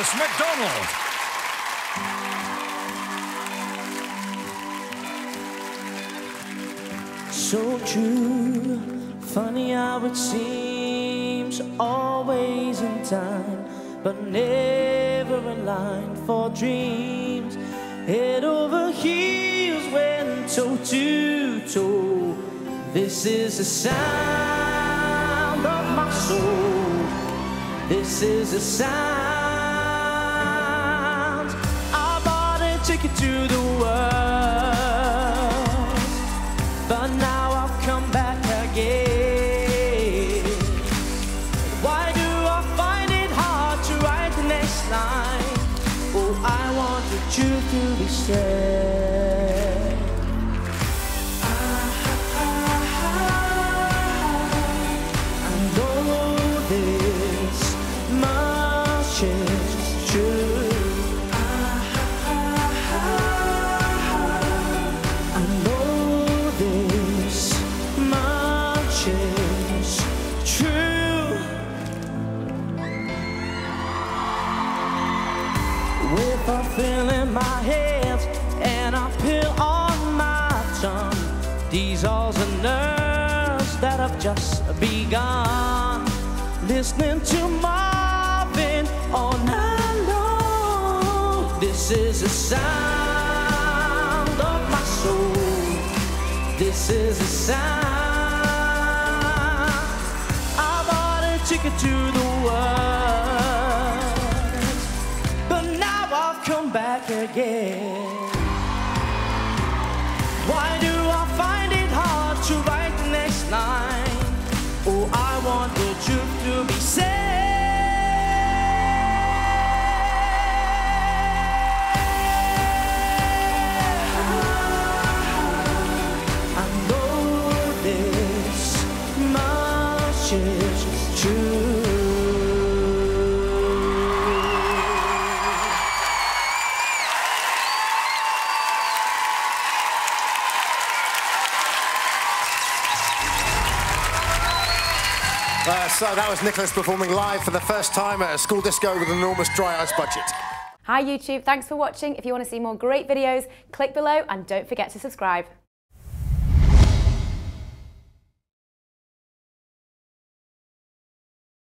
Nicholas McDonald. So true, funny how it seems always in time, but never in line for dreams. Head over heels went toe to toe. This is the sound of my soul. This is the sound. Truth to be said. I know this is true. I know this is true. With a feel my hands and a pill on my tongue. These are the nerves that have just begun. Listening to Marvin all night long. This is the sound of my soul. This is the sound. Again. Why do I find it hard to write the next line? Oh, I want the truth to be said. I know this much is true. Uh, so that was Nicholas performing live for the first time at a school disco with an enormous dry ice budget. Hi YouTube, thanks for watching. If you want to see more great videos, click below and don't forget to subscribe.